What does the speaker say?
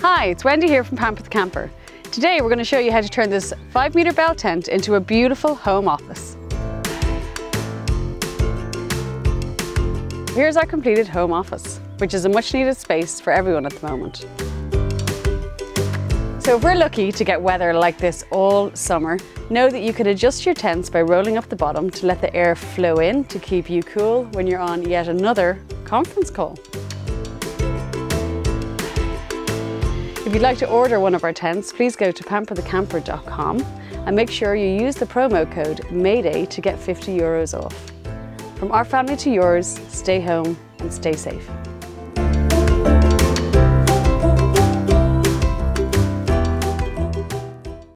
Hi, it's Wendy here from Pamper the Camper. Today we're going to show you how to turn this 5 metre bell tent into a beautiful home office. Here's our completed home office, which is a much needed space for everyone at the moment. So if we're lucky to get weather like this all summer, know that you can adjust your tents by rolling up the bottom to let the air flow in to keep you cool when you're on yet another conference call. If you'd like to order one of our tents, please go to pamperthecamper.com and make sure you use the promo code MAYDAY to get 50 euros off. From our family to yours, stay home and stay safe.